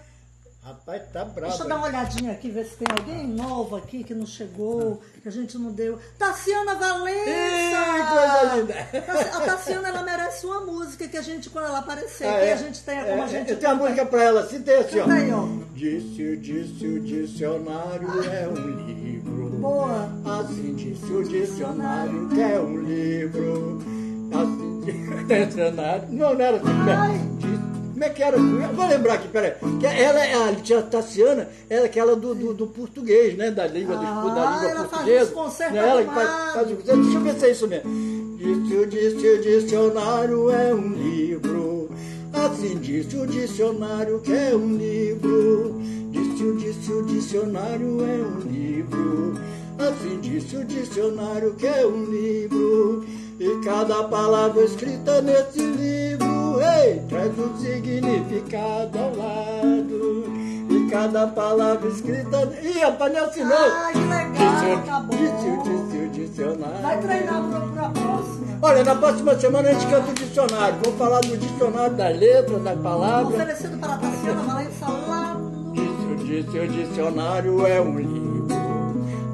Rapaz, tá bravo. Deixa eu dar uma olhadinha aqui, ver se tem alguém novo aqui que não chegou, que a gente não deu. Tassiana Valença! Ih, coisa linda. A Tassiana, ela merece uma música que a gente, quando ela aparecer, Ah, que é? a gente tenha como É, a gente. Eu tenho uma música pra ela, assim tem assim, ó. Canta aí, ó. Disse, disse o dicionário é um livro. Boa. Assim disse o dicionário que é um livro. Assim disse dicionário. Não, não era assim. Como é que era? Eu vou lembrar aqui, peraí. Que ela é a tia Tassiana, ela é aquela do, do, do português, né? Da língua, do estudo da Ah, língua ela faz portuguesa. concertos Né? Ela que faz, faz Deixa eu ver se é isso mesmo. Disse o dicionário é um livro. Assim disse o dicionário que é um livro. Disse o, disse o dicionário é um livro. Assim disse o dicionário que é um livro. E cada palavra escrita nesse livro, ei, traz um significado ao lado. E cada palavra escrita. Ih, rapaz, assim não. Ai, que legal, tá bom. Disse o, disse dicionário. Vai treinar pra, pra próxima. Olha, na próxima semana a gente canta o dicionário. Vamos falar do dicionário das letras, das palavras. Oferecido para a Tassiana Valença lá no. Disse, disse o dicionário é um livro.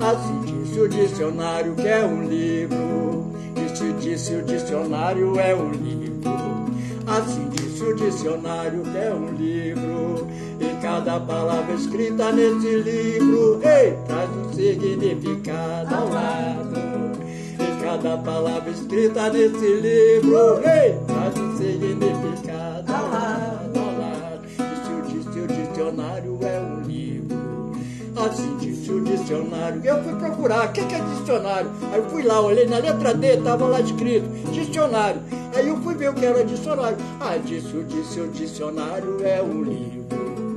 Assim disse o dicionário que é um livro. Disse, disse o dicionário é um livro. Assim disse o dicionário que é um livro. E cada palavra escrita nesse livro, ei, traz um significado ao lado. E cada palavra escrita nesse livro, ei, traz um significado ao lado. Ao lado. O, disse o dicionário é um livro. Assim disse o dicionário. Eu fui procurar, o que, que é dicionário? Aí eu fui lá, olhei na letra D, estava lá escrito, dicionário. Aí eu fui ver o que era dicionário. Ah, disse o, disse o dicionário é um livro.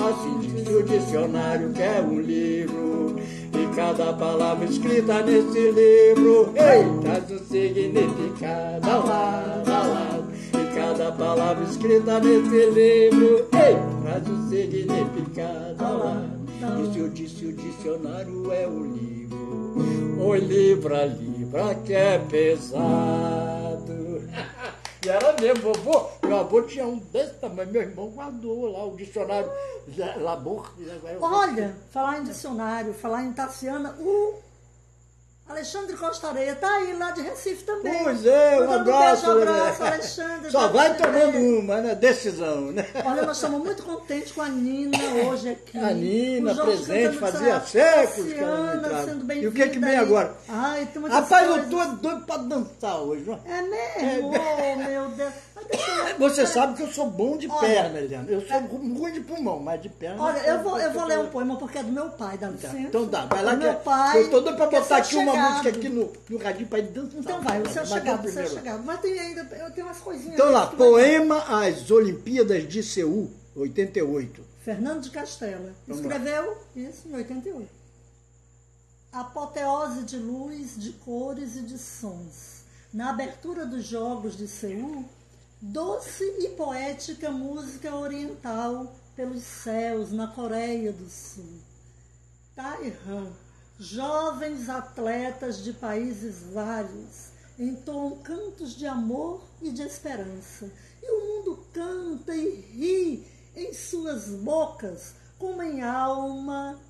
Assim disse o dicionário que é um livro. E cada palavra escrita nesse livro, ei, traz um significado ao lado, ao lado. E cada palavra escrita nesse livro, ei, traz um significado ao lado. Disse o, disse o dicionário é o livro. O livro, a libra que é pesado. E era mesmo, vovô. Meu avô tinha um desse tamanho. Meu irmão guardou lá o dicionário Labor. Olha, falar em dicionário, falar em Tassiana, o Alexandre Costareia tá aí lá de Recife também. Pois é, um abraço. beijo, né? abraço, Alexandre. Só vai tomando uma, né? Decisão, né? Olha, nós estamos muito contentes com a Nina hoje aqui. A Nina, presente, fazia séculos que ela não sendo E o que que bem-vinda vem aí. agora? Ai, tem muitas Rapaz, eu coisas. tô doido pra dançar hoje. É mesmo? Oh, meu Deus. Você sabe que eu sou bom de Olha, perna, Eliana. Eu sou ruim de pulmão, mas de perna. Olha, eu vou, eu vou ler um poema porque é do meu pai, dá licença. Então dá, vai lá Do que meu pai. eu tô doido pra é botar aqui uma chegado. música aqui no, no radinho pra ir dançar. Então vai, o seu chegado, o seu chegado. Mas tem ainda, eu tenho umas coisinhas. Então lá, poema às Olimpíadas de Seul, 88. Fernando de Castela. Vamos lá. Escreveu isso em 88. Apoteose de luz, de cores e de sons. Na abertura dos Jogos de Seul, doce e poética música oriental pelos céus na Coreia do Sul. Taihan, jovens atletas de países vários, entoam cantos de amor e de esperança. E o mundo canta e ri em suas bocas, como em alma,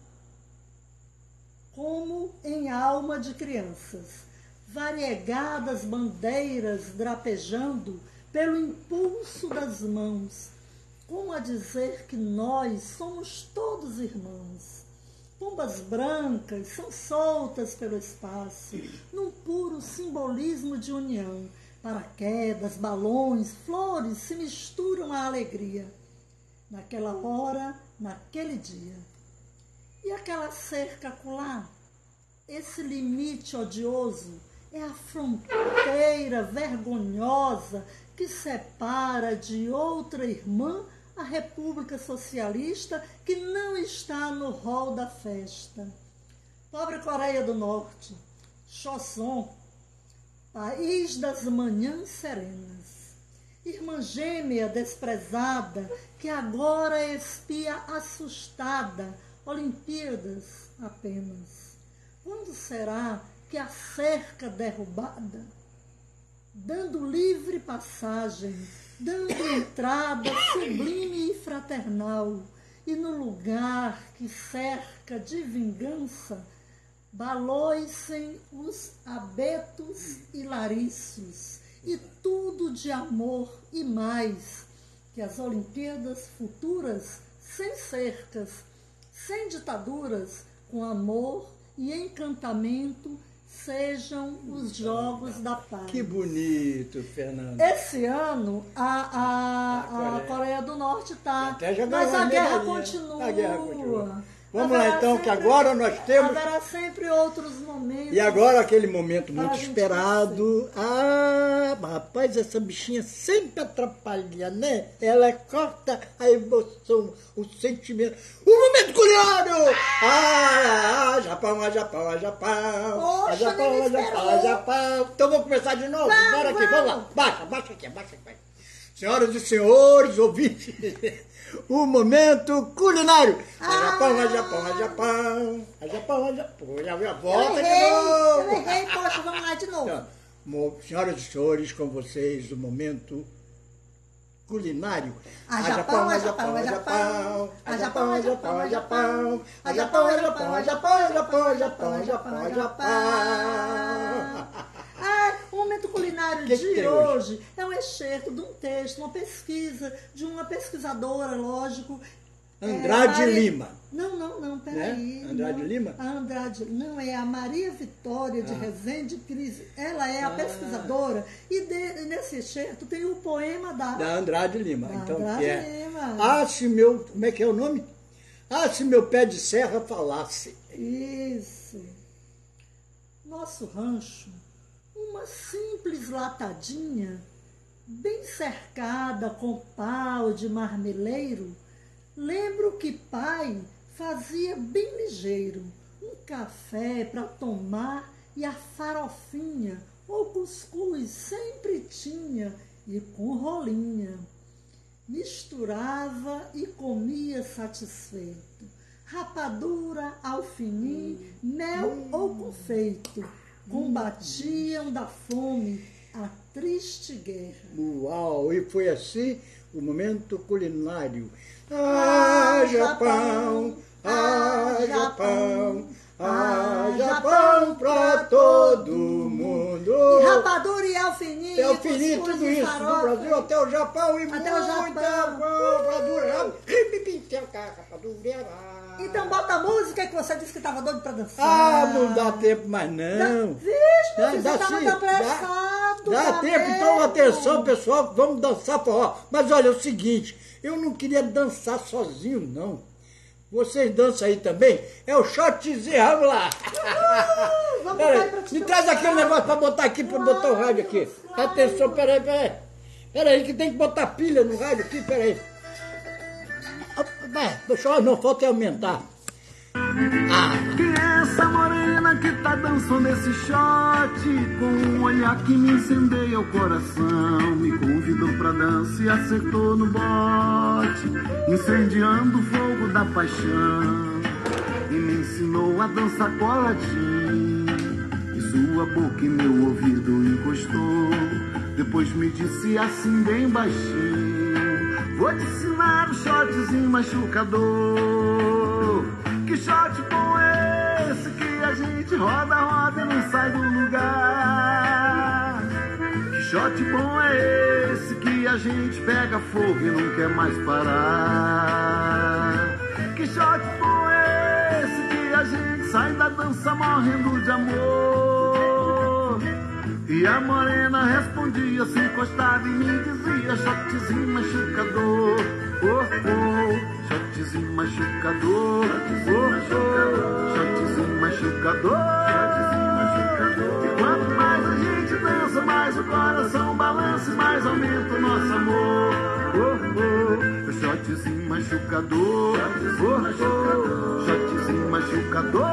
como em alma de crianças, variegadas bandeiras drapejando pelo impulso das mãos, como a dizer que nós somos todos irmãos. Pombas brancas são soltas pelo espaço, num puro simbolismo de união. Paraquedas, balões, flores se misturam à alegria. Naquela hora, naquele dia. E aquela cerca acolá? Esse limite odioso é a fronteira vergonhosa que separa de outra irmã a República Socialista que não está no rol da festa. Pobre Coreia do Norte, Choson, país das manhãs serenas. Irmã gêmea desprezada, que agora espia assustada, Olimpíadas apenas. Quando será que a cerca derrubada, dando livre passagem, dando entrada sublime e fraternal, e no lugar que cerca de vingança, baloicem os abetos e lariços, e tudo de amor e mais, que as Olimpíadas futuras, sem cercas, sem ditaduras, com amor e encantamento, sejam os Jogos da Paz. Que bonito, Fernando. Esse ano a, a, a, Coreia. Coreia. do Norte está, mas a guerra, continua. a guerra continua. Vamos lá então, sempre, que agora nós temos. Haverá sempre outros momentos. E agora aquele momento muito esperado. Ah, rapaz, essa bichinha sempre atrapalha, né? Ela corta a emoção, o sentimento. O momento curioso! Ah, ah, Japão, ah, Japão, ah, Japão. Poxa, ah, Japão, ah, Japão, ah, Japão. Então vamos começar de novo. Bora aqui, vamos. lá. Baixa, baixa aqui, baixa aqui. Senhoras e senhores, ouvintes. o momento culinário. A Japão, a Japão, a Japão, a Japão, a Japão. Já a volta eu de errei, novo. Eu errei, poxa, vamos lá de novo. Então, senhoras e senhores, com vocês o momento culinário. A Japão, a Japão, a Japão, a Japão, a Japão, a Japão, a Japão, a Japão, a Japão, a Japão, a Japão, a Japão, a Japão. O momento culinário Que que de tem hoje? hoje? é um excerto de um texto, uma pesquisa de uma pesquisadora, lógico. é, Andrade Maria- Lima. Não, não, não, peraí. Né? Andrade não. Lima? A Andrade, não, é a Maria Vitória de Ah. Rezende Cris. Ela é a Ah. pesquisadora e de- nesse excerto tem o poema da... Da Andrade Lima. Da então, Andrade que é. Lima. Ah, se meu. Como é que é o nome? Ah, se meu pé de serra falasse. Isso. Nosso rancho, uma simples latadinha, bem cercada com pau de marmeleiro, lembro que pai fazia bem ligeiro um café para tomar e a farofinha ou cuscuz sempre tinha e com rolinha. Misturava e comia satisfeito. Rapadura, alfinim, mel ou confeito, combatiam da fome a triste guerra. Uau! E foi assim o momento culinário. Ah, Japão! Ah, Japão! Ah, Japão pra todo mundo! E rapadura e o finito cuscuz tudo isso, do farofa. Brasil até o Japão e Até o muita Japão. rapadura. Rapadura. Então bota a música que você disse que estava doido para dançar. Ah, não dá tempo mais não. Vixe, Dá- você dá estava sim, tão dá- apressado. Dá tá tempo, então atenção pessoal, vamos dançar forró. Mas olha, é o seguinte, eu não queria dançar sozinho não. Vocês dançam aí também? É o shotzinho, vamos lá. Vamos Peraí, lá pra te me traz aqui um negócio pra botar aqui, pra botar o rádio aqui. Claro. Atenção, peraí, peraí. Peraí, que tem que botar pilha no rádio aqui, peraí. Ah, Deixa eu, não, falta é aumentar. Ah, morena que tá dançando esse shot? Com um olhar que me incendeia o coração. Me convidou pra dança e acertou no bote. Incendiando o fogo da paixão. E me ensinou a dançar coladinho. E sua boca em meu ouvido encostou. Depois me disse assim bem baixinho. Vou te ensinar o shotzinho machucador. Que shot bom é esse que a gente roda, roda e não sai do lugar. Que shot bom é esse que a gente pega fogo e não quer mais parar? Que shot bom é esse que a gente sai da dança morrendo de amor? E a morena respondia, se encostava em mim, dizia shotzinho machucador. Oh, oh, shotzinho machucador. Shotzinho machucador. E quanto mais a gente dança, mais o coração balança e mais aumenta o nosso amor. Oh, oh, shotzinho machucador. Shotzinho machucador.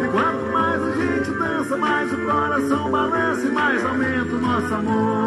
E quanto mais a gente dança, mais o coração balança e mais aumenta o nosso amor.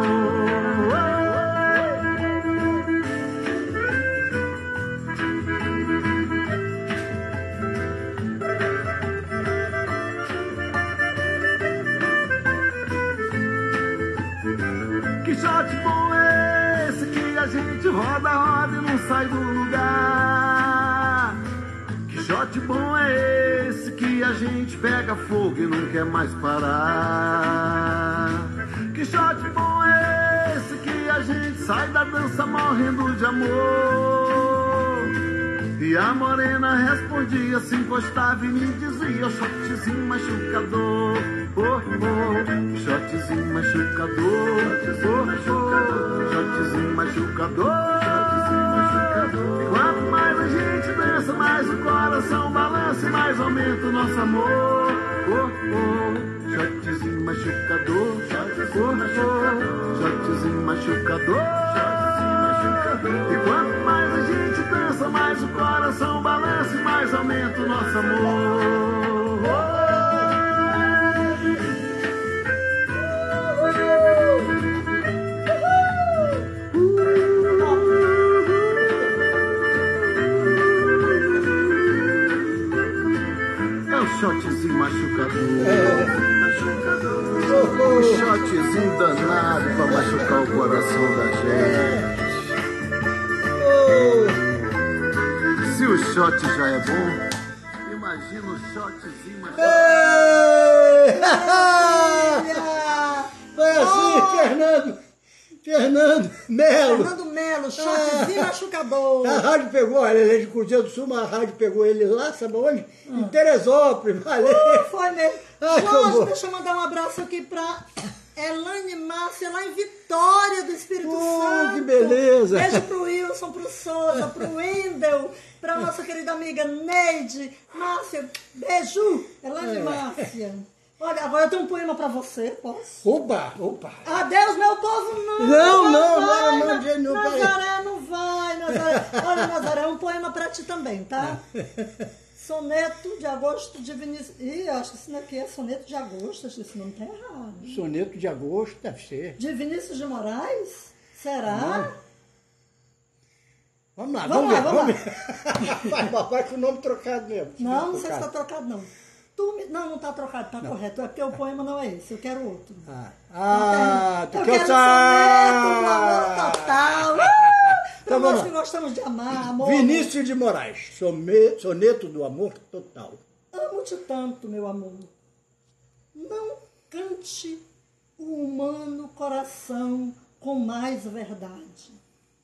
Pega fogo e não quer mais parar? Que shot bom é esse que a gente sai da dança morrendo de amor? E a morena respondia, se encostava e me dizia Shotzinho machucador, oh, oh Shotzinho machucador, oh, oh Shotzinho machucador Quanto mais a gente dança, mais o coração balança E mais aumenta o nosso amor, oh, oh. Shotzinho machucador, oh, oh Shotzinho machucador. E quanto mais a gente dança, mais o coração balança e mais aumenta o nosso amor. Danado pra machucar o coração da gente. Se o shot já é bom, imagina o shotzinho machucador. Foi assim, Fernando. Fernando Melo. Fernando Melo, shotzinho machucador. A rádio pegou, ele é de Cruzeiro do Sul, mas a rádio pegou ele lá, sabe onde? Em Teresópolis, valeu. Foi mesmo. Ah, deixa eu mandar um abraço aqui pra Elane Márcia, lá em Vitória do Espírito Oh, Santo. que beleza. Beijo pro Wilson, pro Souza, pro Wendel, pra nossa querida amiga Neide. Márcia, beijo. Elane É. Márcia. Olha, agora eu tenho um poema pra você, posso? Opa, opa. Adeus, meu povo, não. Não, não, não, não, nenhum, peraí. Nazaré, não vai, Nazaré. Olha, Nazaré, um poema pra ti também, tá? Soneto de agosto de Vinícius. Ih, eu acho que isso daqui é soneto de agosto, acho que esse nome tá errado. Soneto de agosto, deve ser. De Vinícius de Moraes? Será? Vamos lá, Vamos vamos, lá, ver. vamos ver. Vai, papai, com o nome trocado mesmo. Não, não sei se Trocado. tá trocado, não. Tu me- Não, não tá trocado, tá correto. É porque o poema não é esse, eu quero outro. Ah, ah tu eu quer quero soneto, amor total. Uh! Então vamos nós que gostamos de amar, amor. Vinícius de Moraes, soneto do amor total. Amo-te tanto, meu amor. Não cante o humano coração com mais verdade.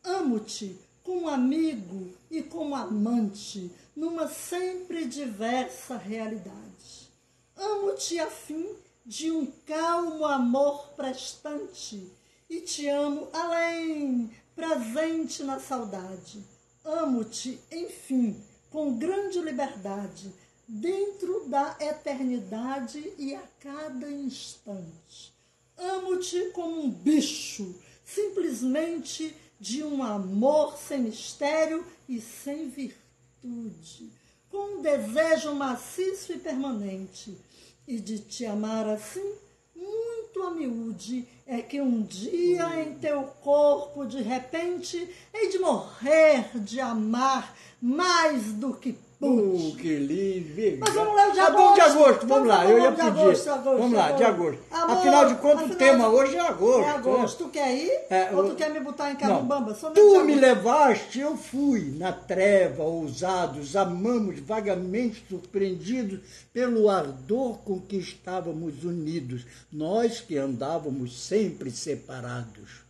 Amo-te como amigo e como amante, numa sempre diversa realidade. Amo-te a fim de um calmo amor prestante, e te amo além, presente na saudade. Amo-te, enfim, com grande liberdade, dentro da eternidade e a cada instante. Amo-te como um bicho, simplesmente de um amor sem mistério e sem virtude, com um desejo maciço e permanente, e de te amar assim, muito a miúde, é que um dia em teu corpo, de repente, hei de morrer de amar mais do que Uh, que lindo. Mas vamos o de Tá bom de agosto. agosto, vamos lá, eu ia de pedir. agosto, agosto, vamos lá, de agosto. agosto. Amor, afinal de contas, o tema de- hoje é agosto. É agosto. né? Tu quer ir? É, Ou o- tu quer me botar em Carumbamba? Somente tu agosto. me levaste, eu fui. Na treva, ousados, amamos, vagamente surpreendidos pelo ardor com que estávamos unidos, nós que andávamos sempre separados.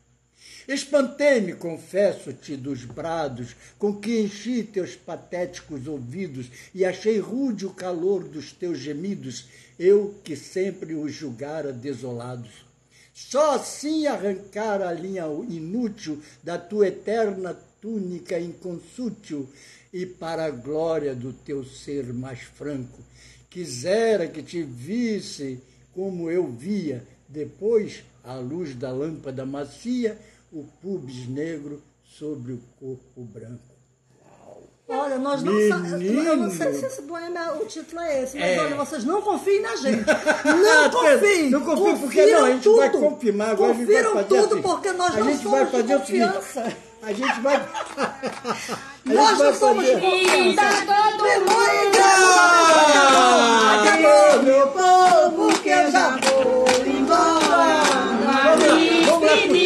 Espantei-me, confesso-te, dos brados com que enchi teus patéticos ouvidos e achei rude o calor dos teus gemidos, eu que sempre os julgara desolados. Só assim arrancar a linha inútil da tua eterna túnica inconsútil e para a glória do teu ser mais franco. Quisera que te visse como eu via, depois, à luz da lâmpada macia, o pubis negro sobre o corpo branco. Olha, nós não sabemos. Eu não sei se esse poema, o título é esse, mas é. olha, vocês não confiem na gente. Não confiem. não confiem porque não, a gente tudo. vai confirmar agora. Confiram tudo assim. porque nós não somos de confiança. A gente vai. a gente nós vai não somos de confiança. Acabou meu povo que já vou embora. Vamos lá,